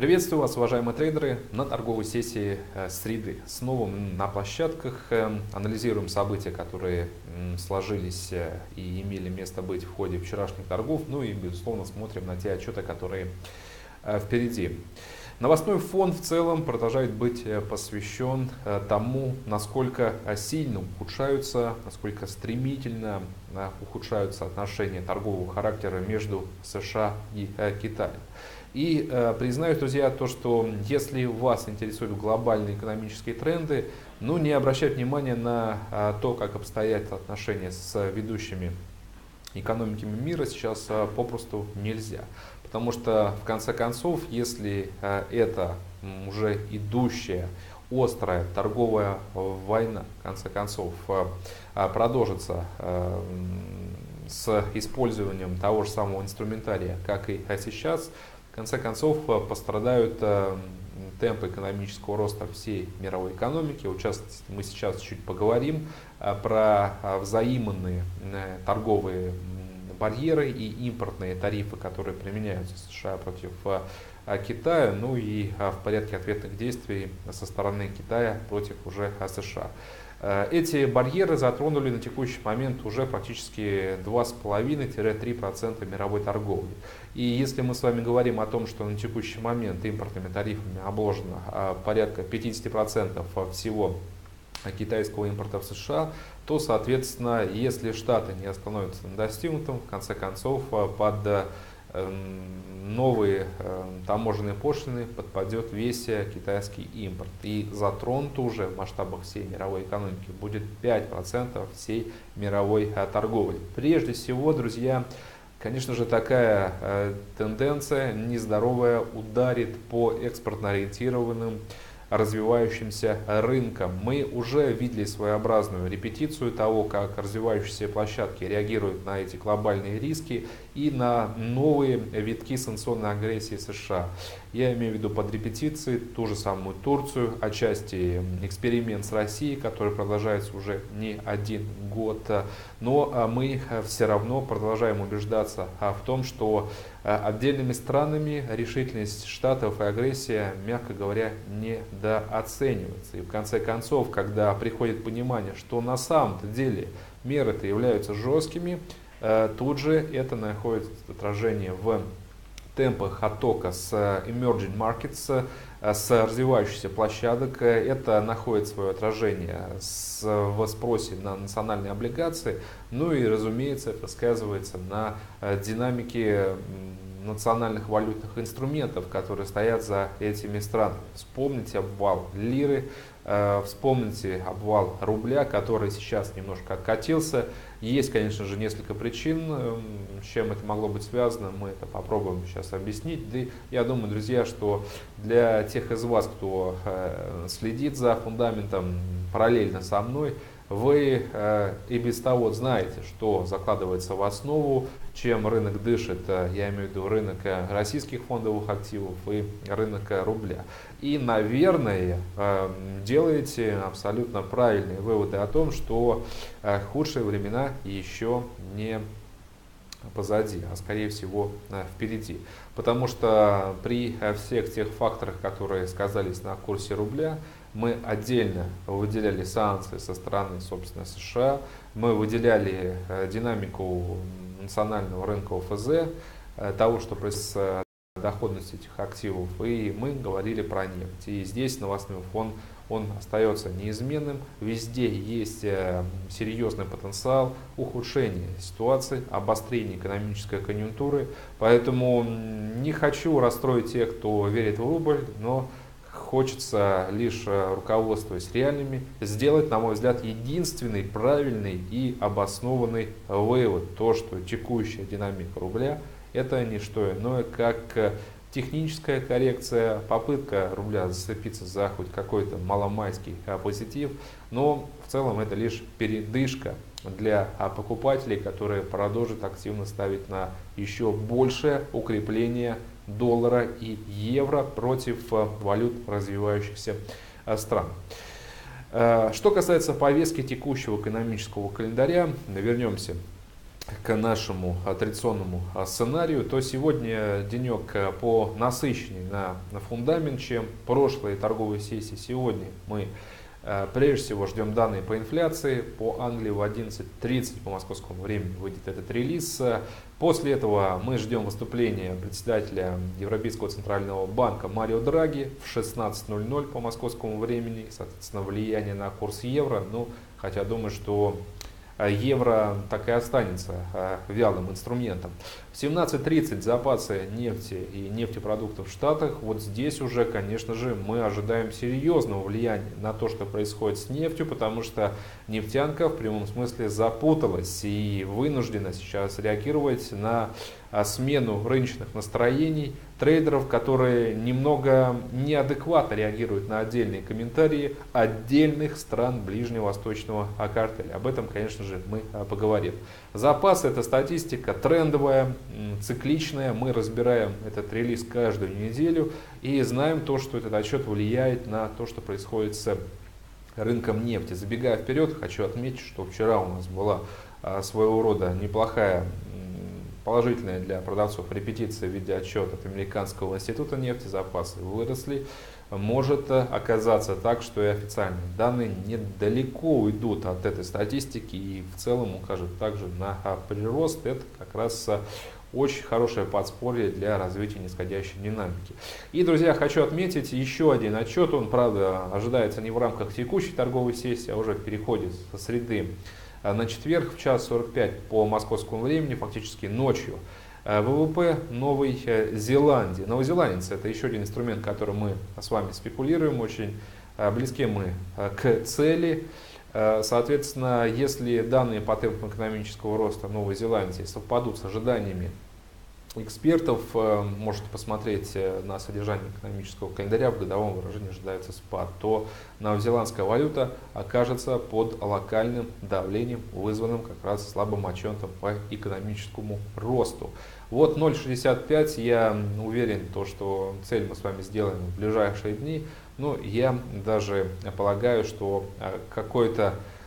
Приветствую вас, уважаемые трейдеры, на торговой сессии э, среды. Снова на площадках э, анализируем события, которые сложились э, и имели место быть в ходе вчерашних торгов. Ну и, безусловно, смотрим на те отчеты, которые впереди. Новостной фон в целом продолжает быть посвящен тому, насколько сильно ухудшаются, насколько стремительно ухудшаются отношения торгового характера между США и Китаем. И э, признаюсь, друзья, то, что если вас интересуют глобальные экономические тренды, ну не обращать внимания на э, то, как обстоят отношения с ведущими экономиками мира сейчас э, попросту нельзя. Потому что в конце концов, если э, это уже идущая острая торговая война, в конце концов, э, продолжится э, с использованием того же самого инструментария, как и сейчас, конце концов э, пострадают э, темпы экономического роста всей мировой экономики. Вот мы сейчас чуть поговорим э, про взаимные торговые барьеры и импортные тарифы, которые применяются США против Китая, ну и в порядке ответных действий со стороны Китая против уже США. Э, эти барьеры затронули на текущий момент уже практически 2,5-3% мировой торговли. И если мы с вами говорим о том, что на текущий момент импортными тарифами обложено а, порядка 50% всего китайского импорта в США, то, соответственно, если Штаты не остановятся на достигнутом, в конце концов, э, под новые эм, таможенные пошлины подпадет весь китайский импорт. И затронут уже в масштабах всей мировой экономики будет 5% всей мировой э, торговли. Прежде всего, друзья, конечно же, такая э, тенденция нездоровая ударит по экспортно ориентированным развивающимся рынком. Мы уже видели своеобразную репетицию того, как развивающиеся площадки реагируют на эти глобальные риски и на новые витки санкционной агрессии США. Я имею в виду под репетиции ту же самую Турцию, отчасти эксперимент с Россией, который продолжается уже не один год. Но а, мы все равно продолжаем убеждаться а, в том, что а, отдельными странами решительность Штатов и агрессия, мягко говоря, недооценивается. И в конце концов, когда приходит понимание, что на самом-то деле меры-то являются жесткими, тут же это находит отражение в темпах оттока с э, emerging markets, э, с развивающихся площадок. Это находит свое отражение в спросе на национальные облигации. Ну и, разумеется, это сказывается на э, динамике национальных валютных инструментов, которые стоят за этими странами. Вспомните обвал лиры, э, вспомните обвал рубля, который сейчас немножко откатился. Есть, конечно же, несколько причин, э, с чем это могло быть связано, мы это попробуем сейчас объяснить. Да я думаю, друзья, что для тех из вас, кто э, следит за фундаментом параллельно со мной, вы э, и без того знаете, что закладывается в основу, чем рынок дышит, э, я имею в виду рынок э, российских фондовых активов и рынок рубля. И, наверное, делаете абсолютно правильные выводы о том, что худшие времена еще не позади, а скорее всего впереди. Потому что при всех тех факторах, которые сказались на курсе рубля, мы отдельно выделяли санкции со стороны, собственно, США, мы выделяли э, динамику национального рынка ОФЗ, э, того, что происходит доходность этих активов, и мы говорили про нефть. И здесь новостной фон он остается неизменным. Везде есть э, серьезный потенциал ухудшения ситуации, обострения экономической конъюнктуры. Поэтому не хочу расстроить тех, кто верит в рубль, но хочется лишь э, руководствуясь реальными, сделать, на мой взгляд, единственный правильный и обоснованный вывод. То, что текущая динамика рубля – это не что иное, как э, техническая коррекция, попытка рубля зацепиться за хоть какой-то маломайский э, позитив, но в целом это лишь передышка для покупателей, которые продолжат активно ставить на еще большее укрепление доллара и евро против э, валют развивающихся стран. Что касается повестки текущего экономического календаря, вернемся к нашему традиционному сценарию, то сегодня денек по насыщенней на, на фундамент, чем прошлые торговые сессии. Сегодня мы Э, прежде всего ждем данные по инфляции. По Англии в 11.30 по московскому времени выйдет этот релиз. После этого мы ждем выступления председателя Европейского центрального банка Марио Драги в 16.00 по московскому времени. Соответственно, влияние на курс евро. Ну, хотя думаю, что евро так и останется э, вялым инструментом. В 17.30 запасы нефти и нефтепродуктов в Штатах. Вот здесь уже, конечно же, мы ожидаем серьезного влияния на то, что происходит с нефтью, потому что нефтянка в прямом смысле запуталась и вынуждена сейчас реагировать на а, смену рыночных настроений трейдеров, которые немного неадекватно реагируют на отдельные комментарии отдельных стран ближневосточного картеля. Об этом, конечно же, мы а, поговорим. Запасы это статистика трендовая, цикличная. Мы разбираем этот релиз каждую неделю и знаем то, что этот отчет влияет на то, что происходит с рынком нефти. Забегая вперед, хочу отметить, что вчера у нас была а, своего рода неплохая положительная для продавцов репетиция в виде отчета от Американского института нефти. Запасы выросли может оказаться так, что и официальные данные недалеко уйдут от этой статистики и в целом укажут также на прирост. Это как раз очень хорошее подспорье для развития нисходящей динамики. И, друзья, хочу отметить еще один отчет. Он, правда, ожидается не в рамках текущей торговой сессии, а уже в переходе со среды на четверг в час 45 по московскому времени, фактически ночью. Э, ВВП Новой э, Зеландии. Новозеландец – это еще один инструмент, которым мы с вами спекулируем, очень э, близки мы к цели. Соответственно, если данные по темпам экономического роста Новой Зеландии совпадут с ожиданиями экспертов, можете посмотреть на содержание экономического календаря, в годовом выражении ожидается спад, то новозеландская валюта окажется под локальным давлением, вызванным как раз слабым отчетом по экономическому росту. Вот 0,65, я уверен, то, что цель мы с вами сделаем в ближайшие дни. Но я даже полагаю, что э, какой-то э,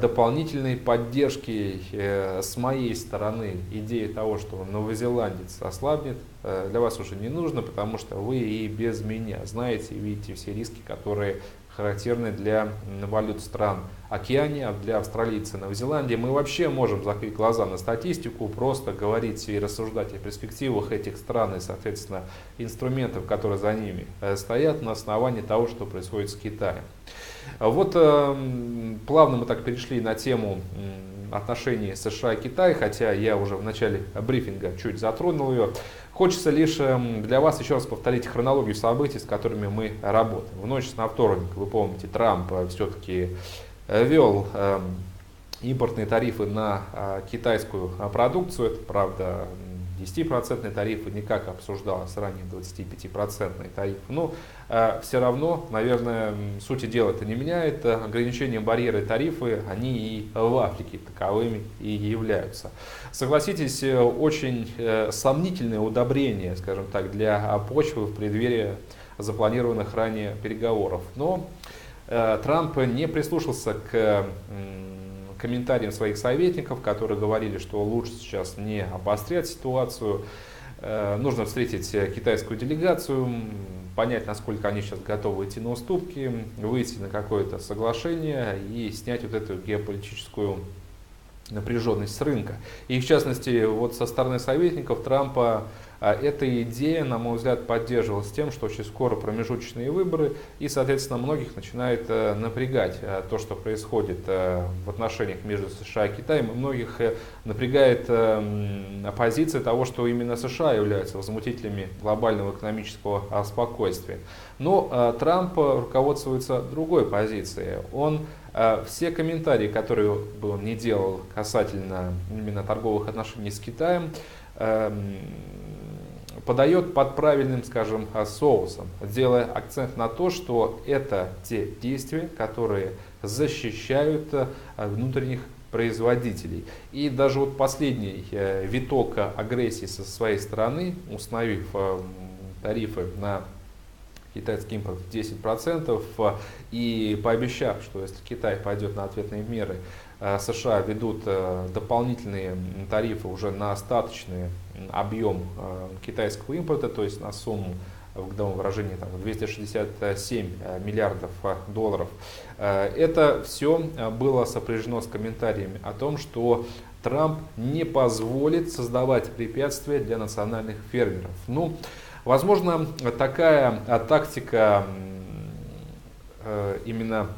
дополнительной поддержки э, с моей стороны идеи того, что новозеландец ослабнет, для вас уже не нужно, потому что вы и без меня. Знаете и видите все риски, которые характерны для валют стран Океания, для австралийца Новой Зеландии. Мы вообще можем закрыть глаза на статистику, просто говорить и рассуждать о перспективах этих стран и, соответственно, инструментов, которые за ними э, стоят на основании того, что происходит с Китаем. Вот э, плавно мы так перешли на тему отношений США и Китая, хотя я уже в начале брифинга чуть затронул ее. Хочется лишь эм, для вас еще раз повторить хронологию событий, с которыми мы работаем. В ночь на вторник, вы помните, Трамп э, все-таки э, ввел эм, импортные тарифы на э, китайскую продукцию. Это, правда, 10% тарифы никак обсуждалось ранее 25% тарифы. Но э, все равно, наверное, сути дела это не меняет. Ограничения барьеры тарифы, они и в Африке таковыми и являются. Согласитесь, э, очень э, сомнительное удобрение, скажем так, для почвы в преддверии запланированных ранее переговоров. Но э, Трамп не прислушался к э, комментариям своих советников, которые говорили, что лучше сейчас не обострять ситуацию. Э, нужно встретить китайскую делегацию, понять, насколько они сейчас готовы идти на уступки, выйти на какое-то соглашение и снять вот эту геополитическую напряженность с рынка. И в частности, вот со стороны советников Трампа эта идея, на мой взгляд, поддерживалась тем, что очень скоро промежуточные выборы, и, соответственно, многих начинает э, напрягать э, то, что происходит э, в отношениях между США и Китаем, многих напрягает оппозиция того, что именно США являются возмутителями глобального экономического спокойствия. Но Трамп руководствуется другой позицией. Он все комментарии, которые бы он не делал касательно именно торговых отношений с Китаем, подает под правильным, скажем, соусом, делая акцент на то, что это те действия, которые защищают э, внутренних производителей. И даже вот последний э, виток агрессии со своей стороны, установив э, тарифы на китайский импорт 10% и пообещав, что если Китай пойдет на ответные меры, США ведут дополнительные тарифы уже на остаточный объем китайского импорта, то есть на сумму в годовом выражении там, 267 миллиардов долларов. Это все было сопряжено с комментариями о том, что Трамп не позволит создавать препятствия для национальных фермеров. Ну, возможно, такая а, тактика э, именно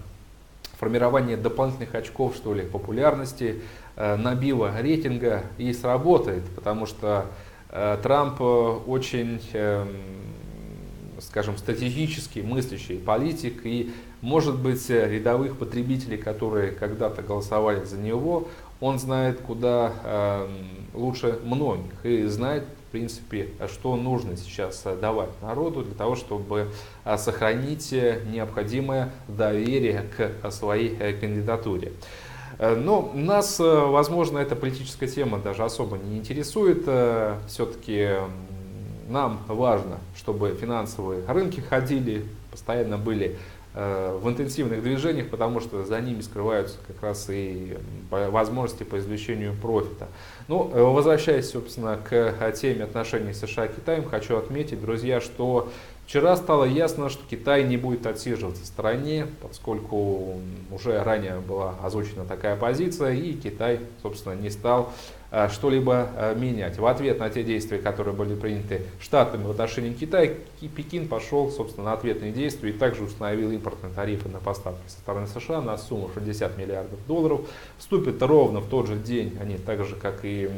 формирования дополнительных очков, что ли, популярности, э, набива рейтинга и сработает, потому что э, Трамп очень, эм, скажем, стратегически мыслящий политик, и, может быть, рядовых потребителей, которые когда-то голосовали за него, он знает куда э, лучше многих и знает, в принципе, что нужно сейчас давать народу для того, чтобы э, сохранить необходимое доверие к своей э, кандидатуре. Но нас, возможно, эта политическая тема даже особо не интересует. Все-таки нам важно, чтобы финансовые рынки ходили, постоянно были Э, в интенсивных движениях, потому что за ними скрываются как раз и возможности по извлечению профита. Ну, э, возвращаясь, собственно, к теме отношений США и Китая, хочу отметить, друзья, что Вчера стало ясно, что Китай не будет отсиживаться в стороне, поскольку уже ранее была озвучена такая позиция, и Китай, собственно, не стал э, что-либо э, менять. В ответ на те действия, которые были приняты Штатами в отношении Китая, Пекин пошел, собственно, на ответные действия и также установил импортные тарифы на поставки со стороны США на сумму 60 миллиардов долларов. Вступит ровно в тот же день, они так же, как и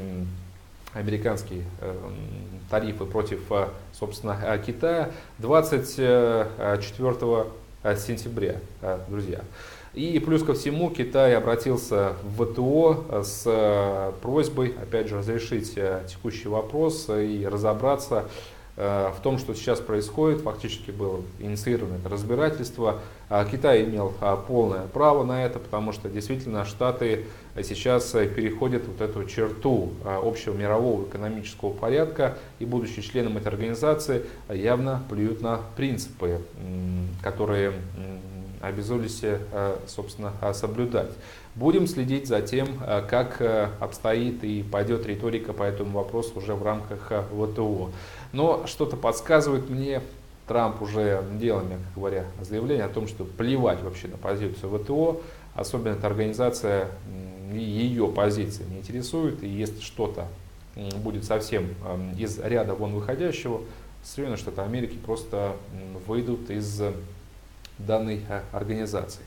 американские э, тарифы против, э, собственно, э, Китая 24 сентября, друзья. И плюс ко всему Китай обратился в ВТО с просьбой, опять же, разрешить текущий вопрос и разобраться в том, что сейчас происходит, фактически было инициировано это разбирательство. А Китай имел а, полное право на это, потому что действительно Штаты сейчас переходят вот эту черту а, общего мирового экономического порядка и, будучи членом этой организации, явно плюют на принципы, которые обязуались, э, собственно, соблюдать. Будем следить за тем, э, как обстоит и пойдет риторика по этому вопросу уже в рамках ВТО. Но что-то подсказывает мне, Трамп уже делал, мягко говоря, заявление о том, что плевать вообще на позицию ВТО, особенно эта организация, ее позиция не интересует, и если что-то будет совсем из ряда вон выходящего, Соединенные Штаты Америки просто выйдут из данной э, организации.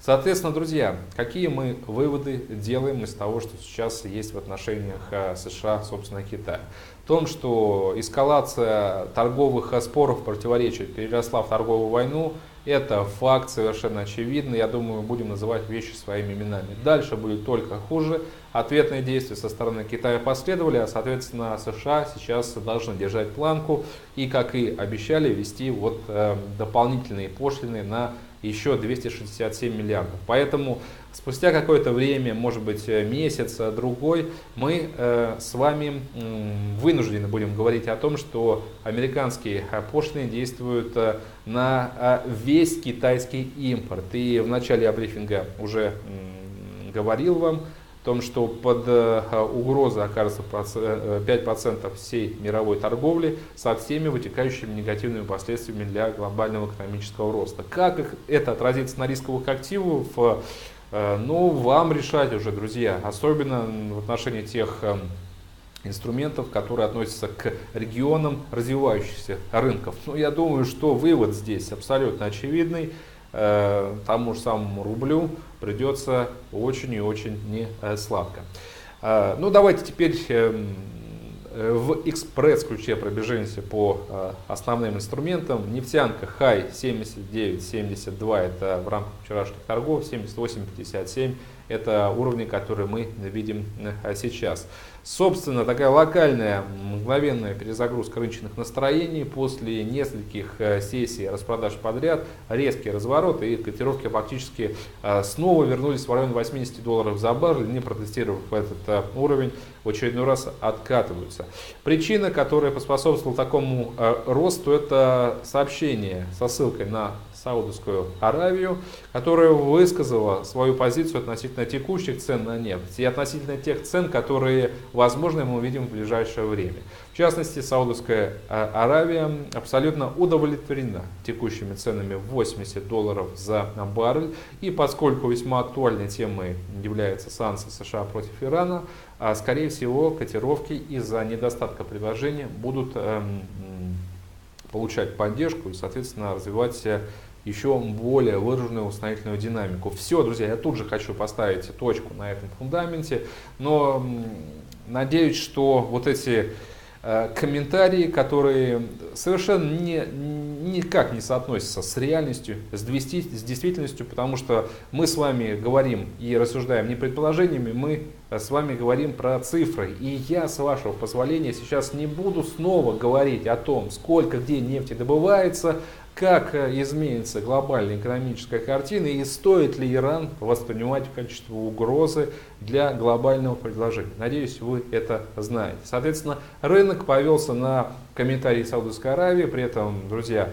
Соответственно, друзья, какие мы выводы делаем из того, что сейчас есть в отношениях э, США, собственно, Китая? В том, что эскалация торговых споров, противоречий переросла в торговую войну, это факт совершенно очевидный. Я думаю, будем называть вещи своими именами. Дальше будет только хуже. Ответные действия со стороны Китая последовали, а соответственно США сейчас должны держать планку и, как и обещали, ввести вот э, дополнительные пошлины на еще 267 миллиардов. Поэтому спустя какое-то время, может быть э, месяц, э, другой, мы э, с вами вынуждены будем говорить о том, что американские пошлины действуют на весь китайский импорт. И в начале брифинга уже говорил вам, том, что под э, угрозой окажется 5% э, всей мировой торговли со всеми вытекающими негативными последствиями для глобального экономического роста. Как это отразится на рисковых активах, э, ну, вам решать уже, друзья, особенно в отношении тех инструментов, которые относятся к регионам развивающихся рынков. Ну, я думаю, что вывод здесь абсолютно очевидный. Э, тому же самому рублю придется очень и очень не э, сладко. Э, ну давайте теперь эм, в экспресс-ключе пробежимся по основным инструментам. Нефтянка хай 79.72 это в рамках вчерашних торгов, 78.57 это уровни, которые мы видим сейчас. Собственно, такая локальная мгновенная перезагрузка рыночных настроений после нескольких э, сессий распродаж подряд, резкий разворот и котировки фактически э, снова вернулись в район 80 долларов за баррель, не протестировав этот э, уровень, в очередной раз откатываются. Причина, которая поспособствовала такому росту, это сообщение со ссылкой на Саудовскую Аравию, которая высказала свою позицию относительно текущих цен на нефть и относительно тех цен, которые, возможно, мы увидим в ближайшее время. В частности, Саудовская а, Аравия абсолютно удовлетворена текущими ценами в 80 долларов за баррель. И поскольку весьма актуальной темой является санкции США против Ирана, а, скорее всего, котировки из-за недостатка предложения будут эм, получать поддержку и, соответственно, развивать еще более выраженную установительную динамику. Все, друзья, я тут же хочу поставить точку на этом фундаменте, но надеюсь, что вот эти Э, комментарии, которые совершенно не, никак не соотносятся с реальностью, с, с действительностью, потому что мы с вами говорим и рассуждаем не предположениями, мы с вами говорим про цифры. И я, с вашего позволения, сейчас не буду снова говорить о том, сколько где нефти добывается, как э, изменится глобальная экономическая картина и стоит ли Иран воспринимать в качестве угрозы для глобального предложения. Надеюсь, вы это знаете. Соответственно, рынок повелся на комментарии Саудовской Аравии, при этом, друзья,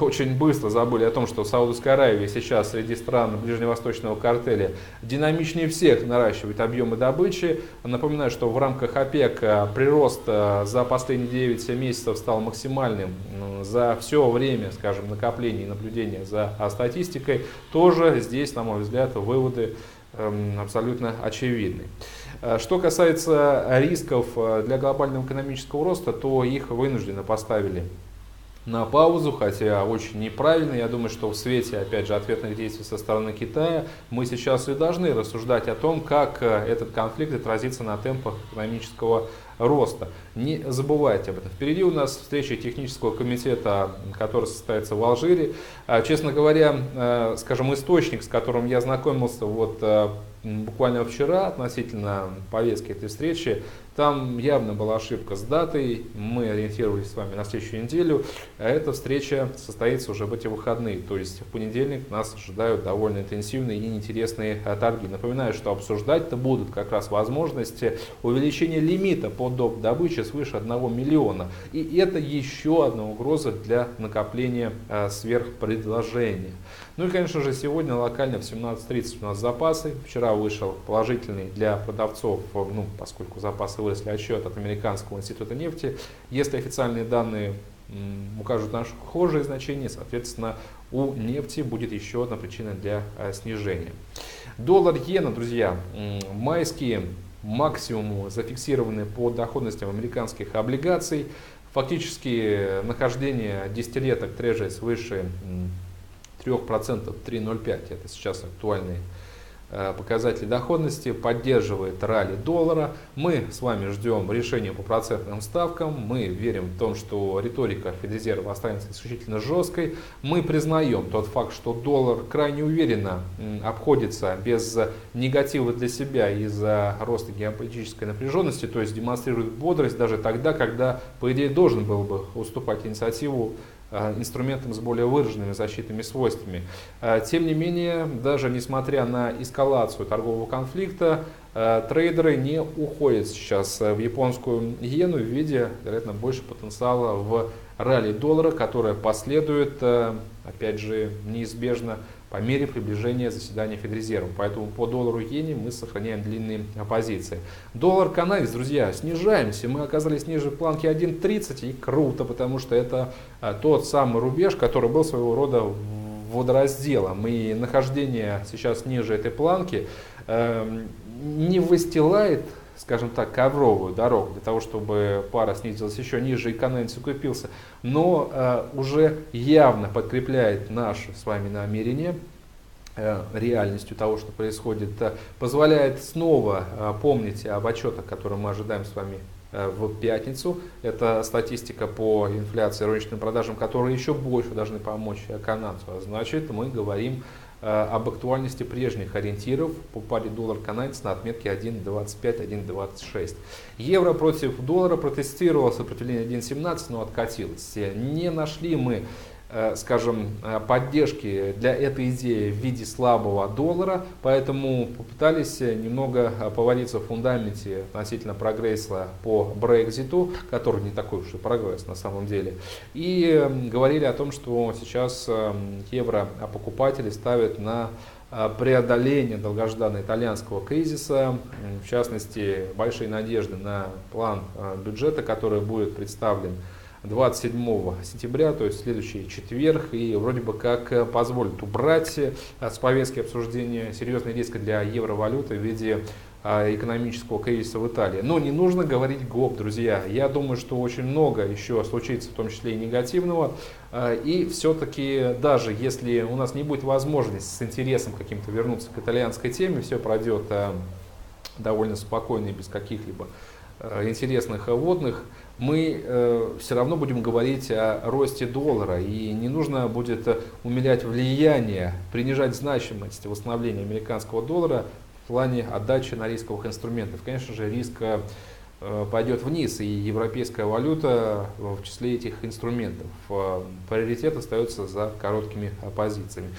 очень быстро забыли о том, что Саудовская Аравия сейчас среди стран ближневосточного картеля динамичнее всех наращивает объемы добычи. Напоминаю, что в рамках ОПЕК э, прирост э, за последние 9 месяцев стал максимальным за все время, скажем, накопления и наблюдения за статистикой. Тоже здесь, на мой взгляд, выводы эм, абсолютно очевидны. Что касается рисков для глобального экономического роста, то их вынужденно поставили на паузу, хотя очень неправильно. Я думаю, что в свете, опять же, ответных действий со стороны Китая, мы сейчас и должны рассуждать о том, как э, этот конфликт отразится на темпах экономического роста. Не забывайте об этом. Впереди у нас встреча технического комитета, который состоится в Алжире. А, честно говоря, э, скажем, источник, с которым я знакомился вот э, буквально вчера относительно повестки этой встречи, там явно была ошибка с датой, мы ориентировались с вами на следующую неделю, а эта встреча состоится уже в эти выходные, то есть в понедельник нас ожидают довольно интенсивные и интересные торги. Напоминаю, что обсуждать-то будут как раз возможности увеличения лимита по доп. добыче свыше 1 миллиона. И это еще одна угроза для накопления э, сверхпредложения. Ну и, конечно же, сегодня локально в 17.30 у нас запасы. Вчера вышел положительный для продавцов, ну, поскольку запасы выросли, отчет от Американского института нефти. Если официальные данные укажут на схожие значения, соответственно, у нефти будет еще одна причина для э, снижения. Доллар-иена, друзья, майские максимумы зафиксированы по доходностям американских облигаций. Фактически нахождение десятилеток трежей свыше 3%, 3,05, это сейчас актуальные э, показатели доходности, поддерживает ралли доллара. Мы с вами ждем решения по процентным ставкам. Мы верим в том, что риторика Федрезерва останется исключительно жесткой. Мы признаем тот факт, что доллар крайне уверенно обходится без негатива для себя из-за роста геополитической напряженности, то есть демонстрирует бодрость даже тогда, когда, по идее, должен был бы уступать инициативу инструментом с более выраженными защитными свойствами. Э, тем не менее, даже несмотря на эскалацию торгового конфликта, э, трейдеры не уходят сейчас в японскую иену виде, вероятно, больше потенциала в ралли доллара, которое последует, опять же, неизбежно по мере приближения заседания Федрезерва. Поэтому по доллару иене мы сохраняем длинные позиции. Доллар канадец, друзья, снижаемся. Мы оказались ниже планки 1.30 и круто, потому что это а, тот самый рубеж, который был своего рода водоразделом. И нахождение сейчас ниже этой планки э, не выстилает скажем так, ковровую дорогу для того, чтобы пара снизилась еще ниже и канадец укрепился, но э, уже явно подкрепляет наше с вами намерение э, реальностью того, что происходит, э, позволяет снова э, помнить об отчетах, которые мы ожидаем с вами в пятницу. Это статистика по инфляции розничным продажам, которые еще больше должны помочь канадцу. А значит, мы говорим об актуальности прежних ориентиров по паре доллар-канадец на отметке 1.25-1.26. Евро против доллара протестировало сопротивление 1.17, но откатилось. Не нашли мы Э, скажем, э, поддержки для этой идеи в виде слабого доллара, поэтому попытались немного повариться в фундаменте относительно прогресса по Брекзиту, который не такой уж и прогресс на самом деле, и говорили о том, что сейчас евро-покупатели ставят на преодоление долгожданного итальянского кризиса, в частности, большие надежды на план бюджета, который будет представлен 27 сентября, то есть следующий четверг, и вроде бы как э, позволит убрать э, с повестки обсуждения серьезный риск для евровалюты в виде а, экономического кризиса в Италии. Но не нужно говорить гоп, друзья. Я думаю, что очень много еще случится, в том числе и негативного. А, и все-таки, даже если у нас не будет возможности с интересом каким-то вернуться к итальянской теме, все пройдет а, довольно спокойно и без каких-либо интересных водных, мы э, все равно будем говорить о росте доллара, и не нужно будет умилять влияние, принижать значимость восстановления американского доллара в плане отдачи на рисковых инструментов. Конечно же, риск э, пойдет вниз, и европейская валюта в числе этих инструментов. Э, приоритет остается за короткими позициями.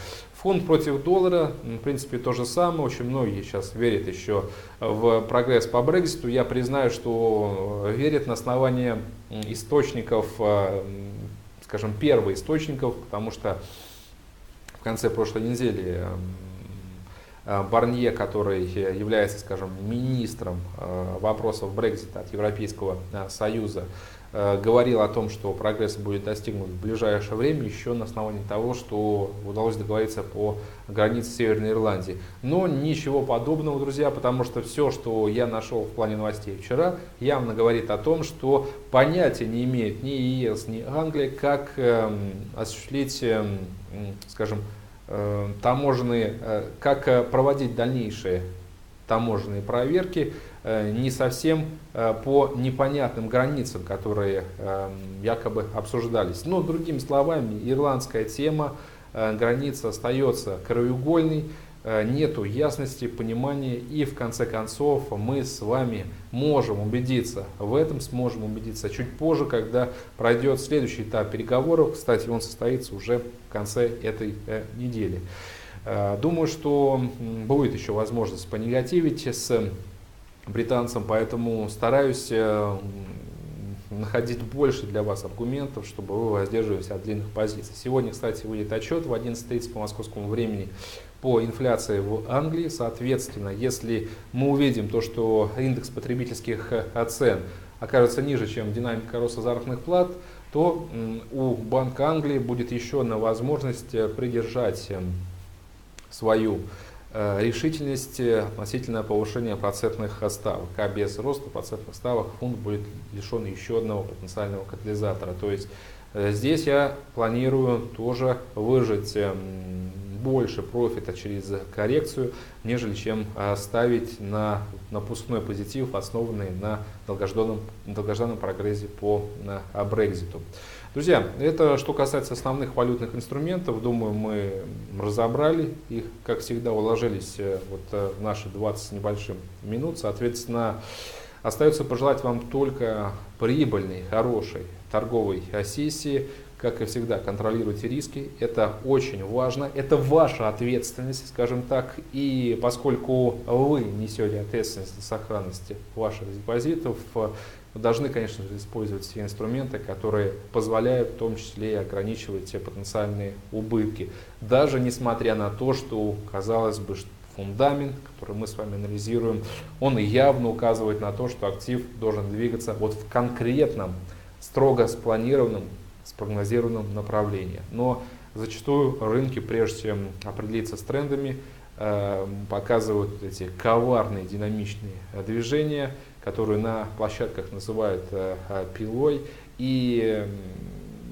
Фонд против доллара, в принципе, то же самое. Очень многие сейчас верят еще в прогресс по Брекситу. Я признаю, что верят на основании источников, э, скажем, первоисточников, потому что в конце прошлой недели э, Барнье, который является, скажем, министром э, вопросов Брексита от Европейского Союза, Э, говорил о том, что прогресс будет достигнут в ближайшее время еще на основании того, что удалось договориться по границе Северной Ирландии. Но ничего подобного, друзья, потому что все, что я нашел в плане новостей вчера, явно говорит о том, что понятия не имеет ни ЕС, ни Англия, как э, осуществить, э, скажем, э, таможенные, э, как э, проводить дальнейшие таможенные проверки Э, не совсем э, по непонятным границам, которые якобы обсуждались. Но другими словами, ирландская тема, э, граница остается краеугольной, нету ясности, понимания и в конце концов мы с вами можем убедиться в этом, сможем убедиться чуть позже, когда пройдет следующий этап переговоров. Кстати, он состоится уже в конце этой недели. Думаю, что будет еще возможность понегативить с британцам, поэтому стараюсь э, находить больше для вас аргументов, чтобы вы воздерживались от длинных позиций. Сегодня, кстати, выйдет отчет в 11.30 по московскому времени по инфляции в Англии. Соответственно, если мы увидим то, что индекс потребительских э, цен окажется ниже, чем динамика роста заработных плат, то у Банка Англии будет еще одна возможность э, придержать свою Э, решительности относительно повышения процентных ставок. А без роста процентных ставок фонд будет лишен еще одного потенциального катализатора. То есть здесь я планирую тоже выжать эм, больше профита через коррекцию, нежели чем э, ставить на напускной позитив, основанный на долгожданном, долгожданном прогрессе по Брекзиту. Друзья, это что касается основных валютных инструментов. Думаю, мы разобрали их, как всегда, уложились э, вот э, в наши 20 небольшим минут. Соответственно, остается пожелать вам только прибыльной, хорошей торговой сессии. Как и всегда, контролируйте риски. Это очень важно. Это ваша ответственность, скажем так. И поскольку вы несете ответственность за сохранность ваших депозитов, вы должны, конечно же, использовать все инструменты, которые позволяют в том числе и ограничивать те потенциальные убытки. Даже несмотря на то, что, казалось бы, фундамент, который мы с вами анализируем, он явно указывает на то, что актив должен двигаться вот в конкретном, строго спланированном, спрогнозированном направлении. Но зачастую рынки, прежде чем определиться с трендами, э, показывают эти коварные динамичные движения – которую на площадках называют э, э, пилой. И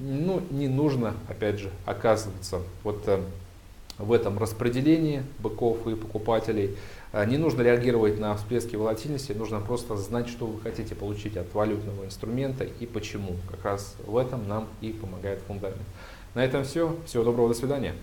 ну, не нужно, опять же, оказываться вот э, в этом распределении быков и покупателей. Не нужно реагировать на всплески волатильности, нужно просто знать, что вы хотите получить от валютного инструмента и почему. Как раз в этом нам и помогает фундамент. На этом все. Всего доброго, до свидания.